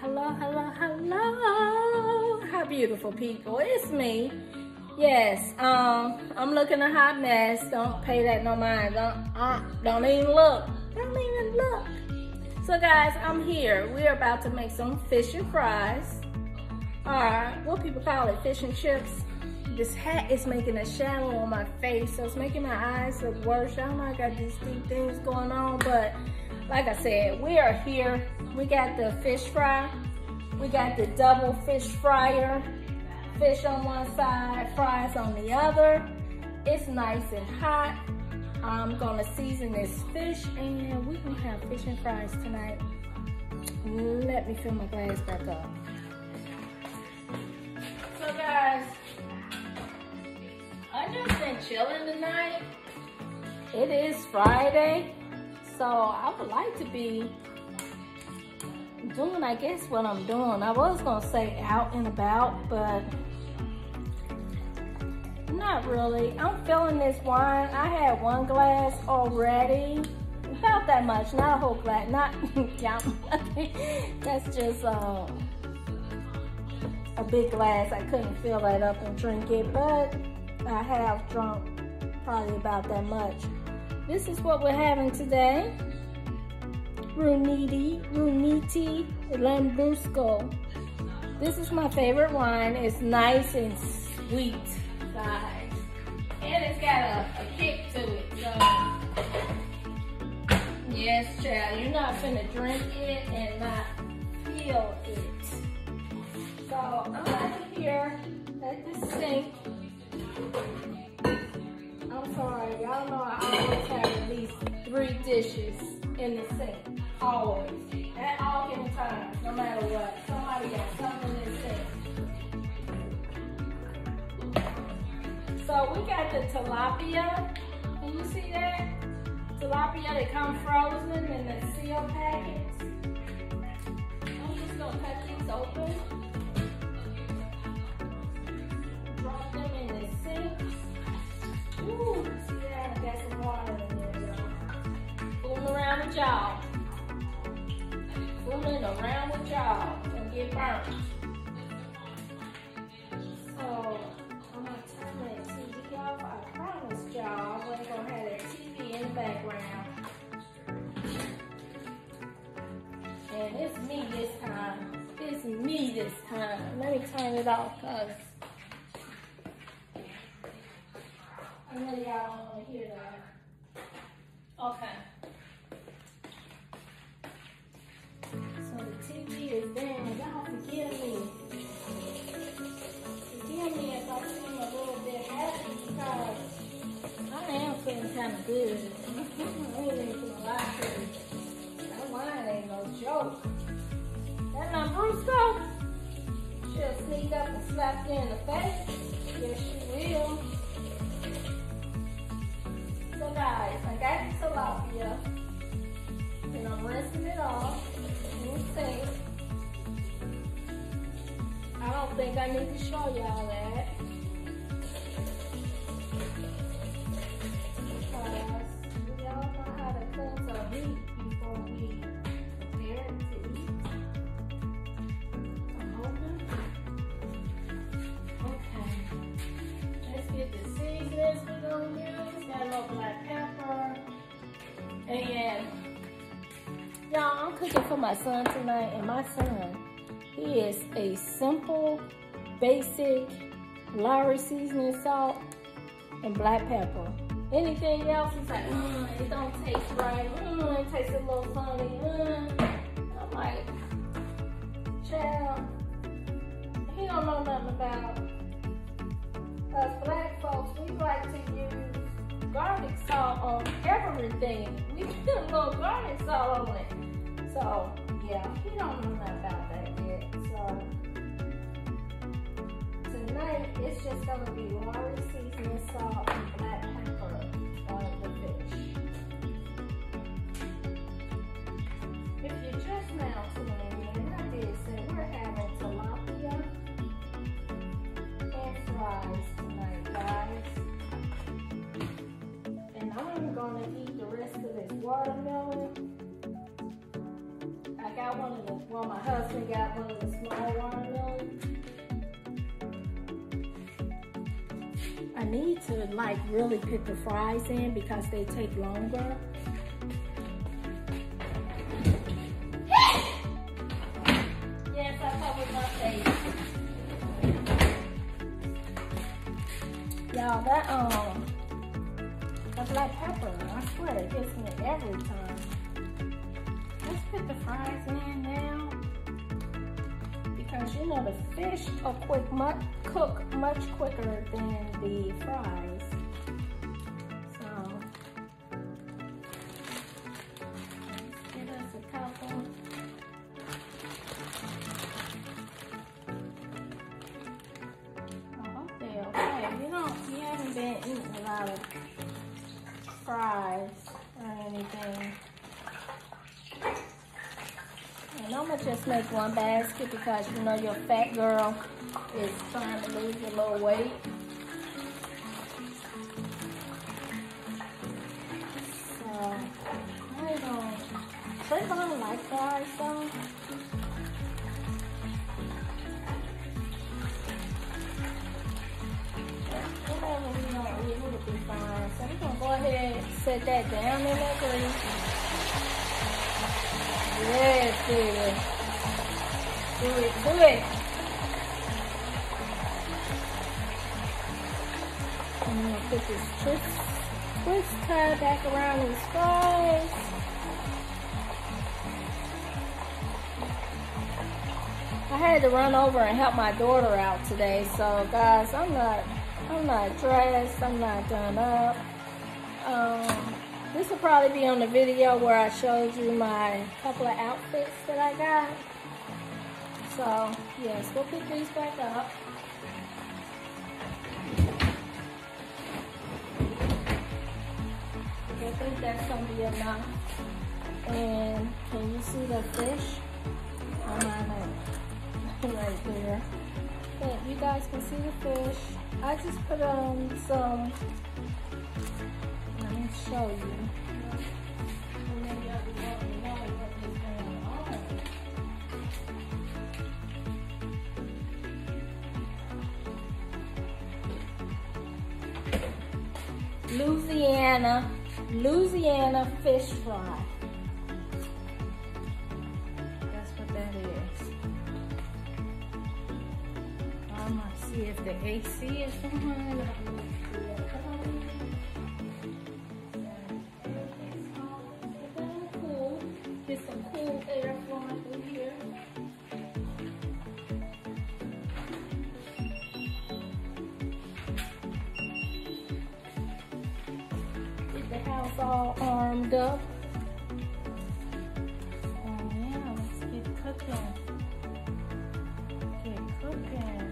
Hello, hello, hello. How beautiful people. It's me. Yes, um, I'm looking a hot mess. Don't pay that no mind. Don't, uh, don't even look. Don't even look. So guys, I'm here. We're about to make some fish and fries. Or what people call it, fish and chips. This hat is making a shadow on my face, so it's making my eyes look worse. Y'all know I got these deep things going on, but like I said, we are here. We got the fish fry. We got the double fish fryer. Fish on one side, fries on the other. It's nice and hot. I'm gonna season this fish and we're gonna have fish and fries tonight. Let me fill my glass back up. So guys, I just been chilling tonight. It is Friday. So I would like to be doing, I guess, what I'm doing. I was gonna say out and about, but not really. I'm feeling this wine. I had one glass already. About that much, not a whole glass, not, yeah, that's just uh, a big glass. I couldn't fill that up and drink it, but I have drunk probably about that much. This is what we're having today. Bruniti, Bruniti Lambrusco. This is my favorite wine. It's nice and sweet, guys. And it's got a, a kick to it, so. Yes, child, you're not finna drink it and not feel it. So I'm out here at the sink sorry. Y'all know I always have at least three dishes in the sink. Always. At all given times, no matter what. Somebody got something in the sink. So we got the tilapia. Can you see that? Tilapia that come frozen in the seal packets. I'm just gonna cut these open. Y'all. Fooling around with y'all. Don't get burnt. So, I'm gonna turn that TV off. I promised y'all I wasn't gonna have that TV in the background. And it's me this time. It's me this time. Let me turn it off, cause I know y'all don't want to hear that. Okay. Slap you in the face. Yes, she will. So guys, I got the tilapia and I'm rinsing it off the sink. I don't think I need to show y'all that. Because we all know how to cleanse our meat before we prepare it to eat. Little black pepper. And y'all, I'm cooking for my son tonight. And my son, he is a simple, basic Lawry seasoning salt and black pepper. Anything else, he's like, mm, it don't taste right. Mm, it tastes a little funny. Mm. I'm like, child, he don't know nothing about us black garlic salt on um, everything. We put a little garlic salt on it. So, yeah, he don't know nothing about that yet. So, tonight, it's just going to be Lawry seasoning salt Well, my husband got one of the small watermelons. I need to like really put the fries in because they take longer. Y'all, that um, the black pepper, I swear it gets me every time. Let's put the fries in now. Because you know the fish are quick, much, cook much quicker than the fries. Basket because you know your fat girl is trying to lose a little weight. So I don't. Trayvon like fries though. Whatever we don't be fine. So go ahead that down in that grease. Yes, baby. Do it, do it. I'm gonna put this twist, twist tie back around these fries. I had to run over and help my daughter out today, so guys, I'm not, I'm not dressed, I'm not done up. Um, this will probably be on the video where I showed you my couple of outfits that I got. So, yes, we'll pick these back up. I think that's gonna be enough. And can you see the fish? on my neck? right there. You guys can see the fish. I just put on some let me show you. Louisiana, Louisiana fish fry. That's what that is. I'm gonna see if the AC is on. Armed up. Oh yeah, let's get cooking. Get cooking.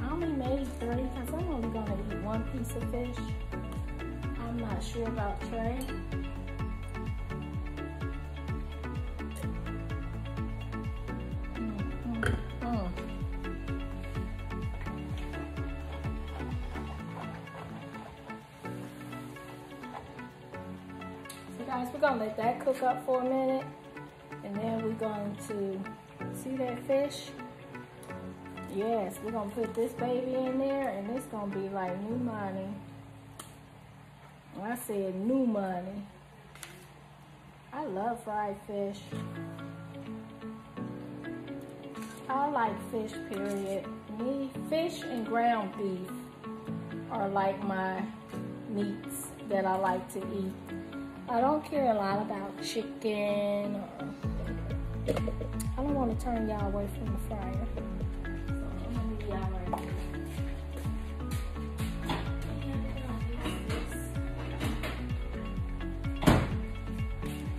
I only made three because I'm only gonna eat one piece of fish. I'm not sure about Trey. Gonna let that cook up for a minute. And then we're going to see that fish. Yes, we're gonna put this baby in there and it's gonna be like new money. I said new money. I love fried fish. I like fish, period. Me, fish and ground beef are like my meats that I like to eat. I don't care a lot about chicken I don't want to turn y'all away from the fryer.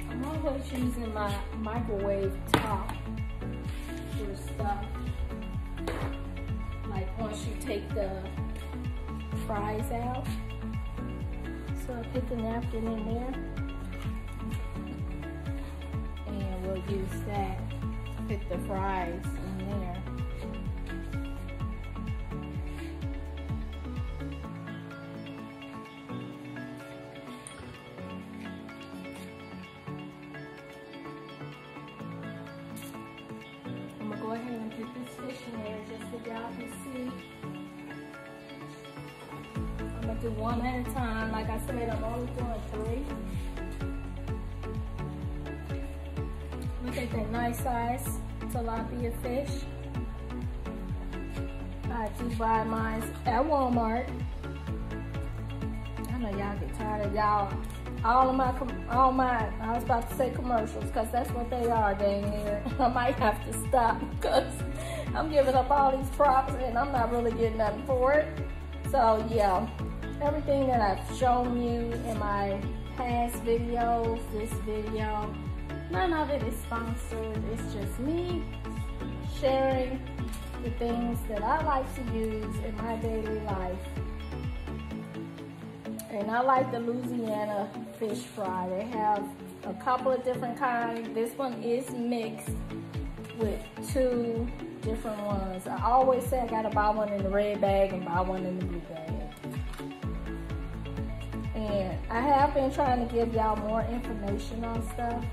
I'm always using my microwave top for stuff. Like once you take the fries out. So I put the napkin in there. We'll use that. Put the fries in there. Tilapia fish. I do buy mine at Walmart. I know y'all get tired of y'all all of my, all my, I was about to say commercials because that's what they are dang near. I might have to stop because I'm giving up all these props and I'm not really getting nothing for it. So yeah, everything that I've shown you in my past videos, this video, none of it is sponsored. It's just me sharing the things that I like to use in my daily life. And I like the Louisiana fish fry. They have a couple of different kinds. This one is mixed with two different ones. I always say I gotta buy one in the red bag and buy one in the blue bag. And I have been trying to give y'all more information on stuff.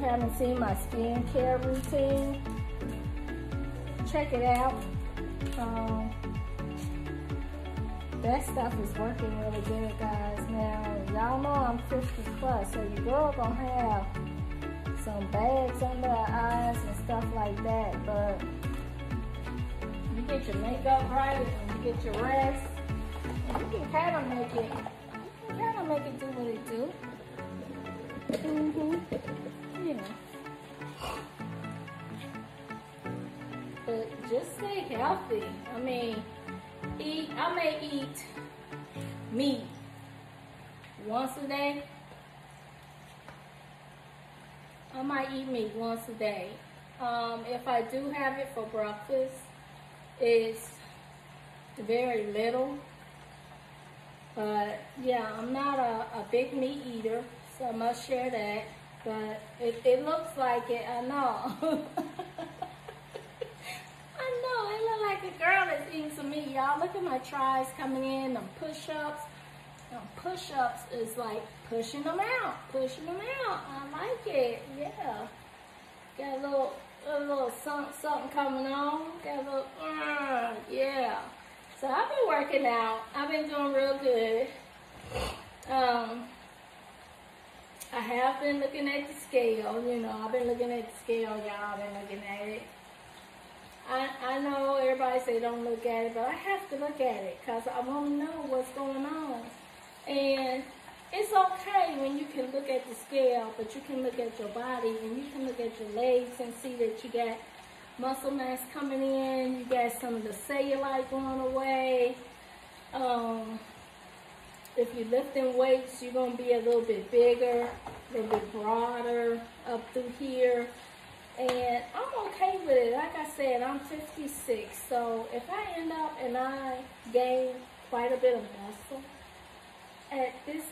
Haven't seen my skincare routine, check it out. Um, that stuff is working really good, guys. Now, y'all know I'm 50 plus, so your girl gonna have some bags under her eyes and stuff like that, but you get your makeup right and you get your rest, you can kind of make it, you can kind of make it do what it do. Mm-hmm. But just stay healthy. I mean, eat, I may eat meat once a day. I might eat meat once a day. Um, if I do have it for breakfast, it's very little. But yeah, I'm not a, a big meat eater, so I must share that. But it, it looks like it, I know. I know, it look like a girl that's eating some meat, y'all. Look at my tries coming in, them push-ups. Them push-ups is like pushing them out, pushing them out. I like it, yeah. Got a little, a little something, something coming on. Got a little, uh, yeah. So I've been working out. I've been doing real good. Um, I have been looking at the scale, you know, I've been looking at the scale, y'all. Been looking at it. I, I know everybody say don't look at it, but I have to look at it because I want to know what's going on. And it's okay when you can look at the scale, but you can look at your body and you can look at your legs and see that you got muscle mass coming in, you got some of the cellulite going away. Um, if you're lifting weights, you're going to be a little bit bigger, a little bit broader up through here. And I'm okay with it. Like I said, I'm 56. So if I end up and I gain quite a bit of muscle at this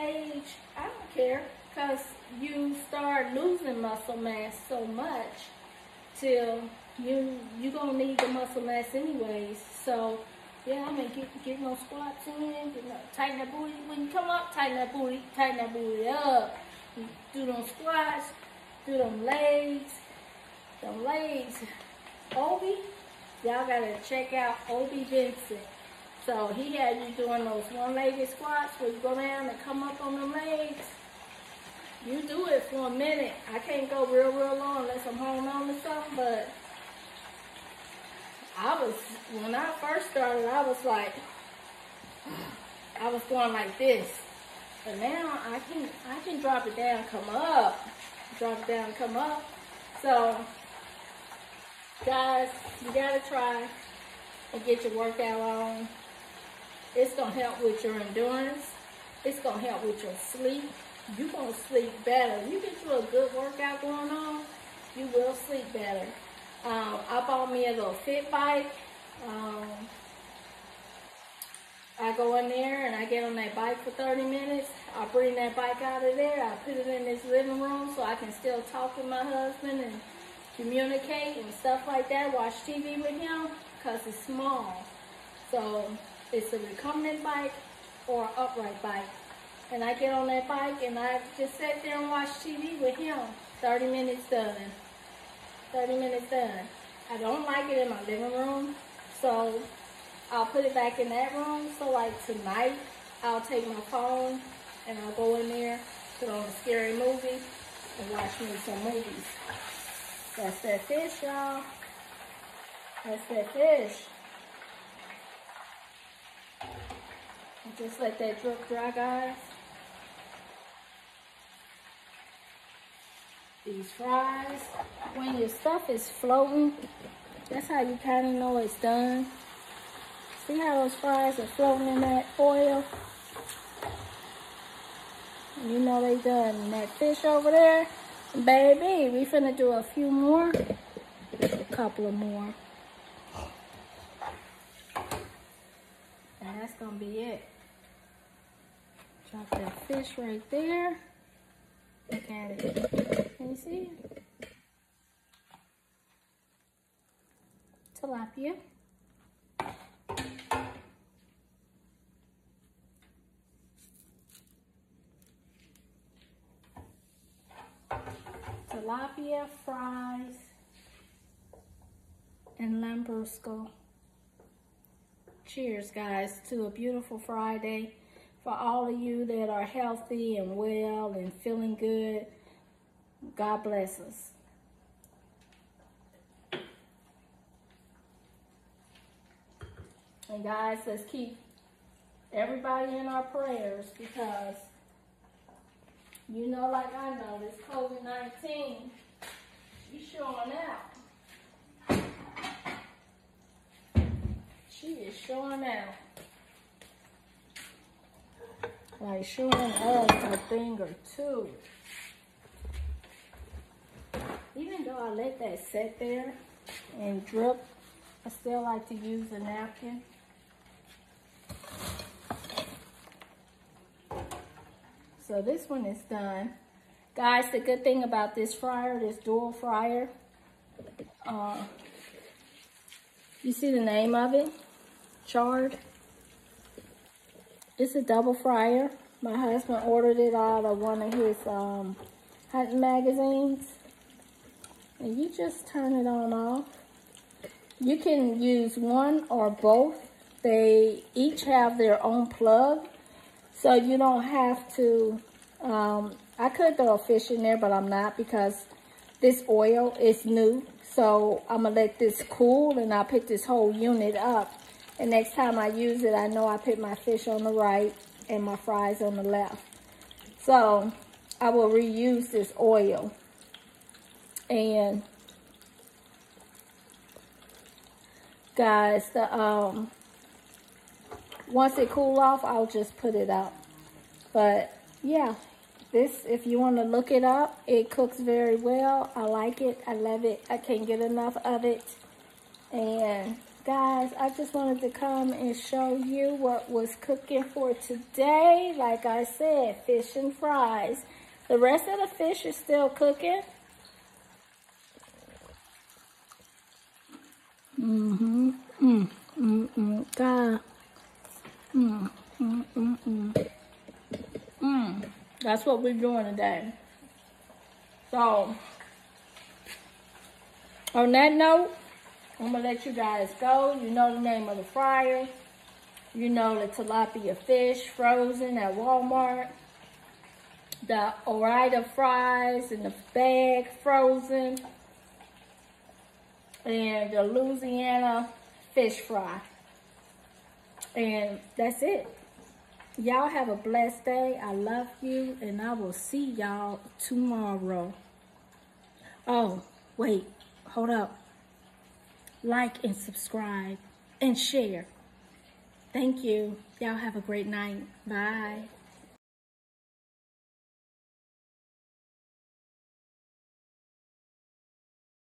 age, I don't care. Because you start losing muscle mass so much till you you gonna need the muscle mass anyways. So yeah, I'm gonna get get no squats in, get no, tighten that booty when you come up, tighten that booty, tighten that booty up. do those squats, do them legs, them legs. Obi, y'all gotta check out Obi Vincent. So he had you doing those one-legged squats where you go down and come up on the legs. You do it for a minute. I can't go real, real long unless I'm holding on to something, but I was, when I first started, I was like, I was going like this. But now I can, I can drop it down, come up drop it down, come up. So, guys, you gotta try and get your workout on. It's gonna help with your endurance. It's gonna help with your sleep. You're gonna sleep better. You get you a good workout going on, you will sleep better. I bought me a little fit bike. Um, I go in there and I get on that bike for 30 minutes. I bring that bike out of there. I put it in this living room so I can still talk with my husband and communicate and stuff like that. Watch TV with him because it's small. So it's a recumbent bike or upright bike. And I get on that bike and I just sit there and watch TV with him. 30 minutes done. 30 minutes done. I don't like it in my living room, so I'll put it back in that room. So like tonight, I'll take my phone and I'll go in there, put on a scary movie, and watch me some movies. That's that fish, y'all. That's that fish. And just let that drip dry, guys. These fries, when your stuff is floating, that's how you kind of know it's done. See how those fries are floating in that oil? You know they done. And that fish over there, baby, we finna do a few more. A couple of more. And that's gonna be it. Drop that fish right there. Look at it. Can you see? Tilapia. tilapia fries and lambrusco. Cheers, guys, to a beautiful Friday. For all of you that are healthy and well and feeling good, God bless us. And guys, let's keep everybody in our prayers because you know, like I know, this COVID-19, she's showing out. She is showing out. Like showing us a thing or two. Even though I let that sit there and drip, I still like to use a napkin. So this one is done. Guys, the good thing about this fryer, this dual fryer, uh, you see the name of it? Chard. It's a double fryer. My husband ordered it out of one of his um, hunting magazines. And you just turn it on off. You can use one or both. They each have their own plug. So you don't have to, um, I could throw a fish in there, but I'm not because this oil is new. So I'm to let this cool and I'll pick this whole unit up. And next time I use it, I know I put my fish on the right and my fries on the left. So I will reuse this oil. And guys, the um, once it cool off, I'll just put it up. But yeah, this, if you want to look it up, it cooks very well. I like it. I love it. I can't get enough of it. And guys, I just wanted to come and show you what was cooking for today. Like I said, fish and fries. The rest of the fish is still cooking. Mm-hmm. Mm, mm, mm. God. Mm, mm, mm, mm. Mm. That's what we're doing today. So, on that note, I'm going to let you guys go. You know the name of the fryer. You know the tilapia fish frozen at Walmart. The Ore-Ida fries in the bag frozen. And the Louisiana fish fry. And that's it. Y'all have a blessed day. I love you. And I will see y'all tomorrow. Oh, wait. Hold up. Like and subscribe and share. Thank you. Y'all have a great night. Bye.